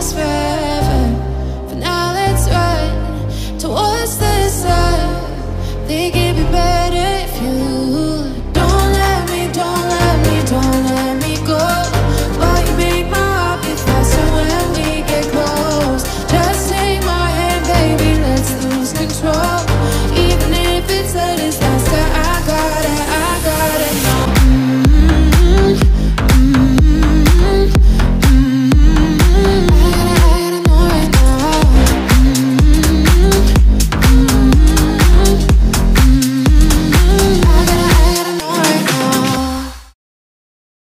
forever.